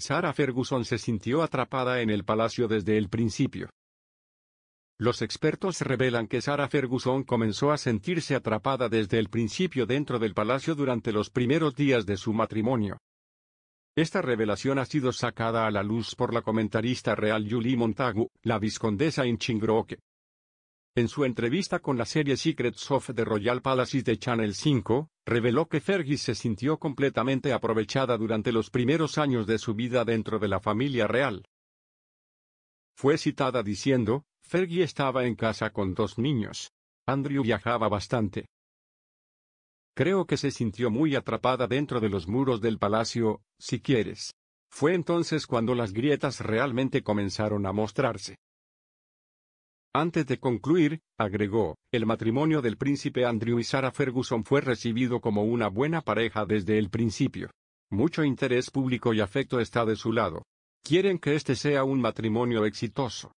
Sarah Ferguson se sintió atrapada en el palacio desde el principio. Los expertos revelan que Sarah Ferguson comenzó a sentirse atrapada desde el principio dentro del palacio durante los primeros días de su matrimonio. Esta revelación ha sido sacada a la luz por la comentarista real Julie Montagu, la viscondesa Inchingroke. En su entrevista con la serie Secrets of the Royal Palaces de Channel 5, reveló que Fergie se sintió completamente aprovechada durante los primeros años de su vida dentro de la familia real. Fue citada diciendo, Fergie estaba en casa con dos niños. Andrew viajaba bastante. Creo que se sintió muy atrapada dentro de los muros del palacio, si quieres. Fue entonces cuando las grietas realmente comenzaron a mostrarse. Antes de concluir, agregó, el matrimonio del príncipe Andrew y Sarah Ferguson fue recibido como una buena pareja desde el principio. Mucho interés público y afecto está de su lado. Quieren que este sea un matrimonio exitoso.